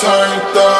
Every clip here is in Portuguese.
turned up.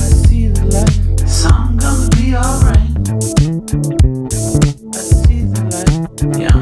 Yeah.